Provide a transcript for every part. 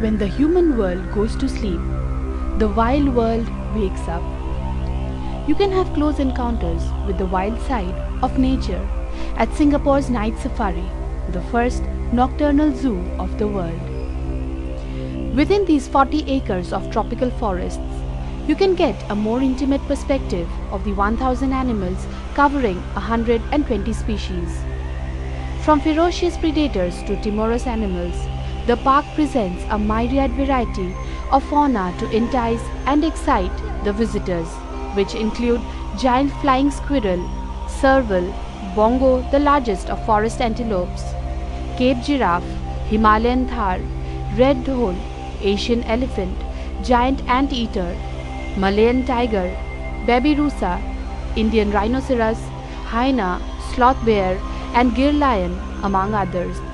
When the human world goes to sleep, the wild world wakes up. You can have close encounters with the wild side of nature at Singapore's Night Safari, the first nocturnal zoo of the world. Within these 40 acres of tropical forests, you can get a more intimate perspective of the 1000 animals covering 120 species. From ferocious predators to timorous animals, the park presents a myriad variety of fauna to entice and excite the visitors, which include giant flying squirrel, serval, bongo, the largest of forest antelopes, Cape giraffe, Himalayan thar, red dhole, Asian elephant, giant anteater, Malayan tiger, babirusa, Indian rhinoceros, hyena, sloth bear, and Gir lion, among others.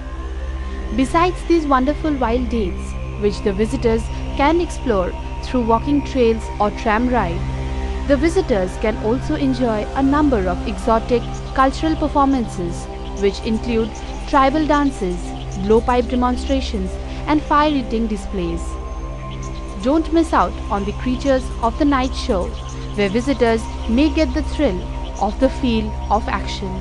Besides these wonderful wild dates, which the visitors can explore through walking trails or tram ride, the visitors can also enjoy a number of exotic cultural performances, which include tribal dances, blowpipe demonstrations, and fire eating displays. Don't miss out on the creatures of the night show, where visitors may get the thrill of the feel of action.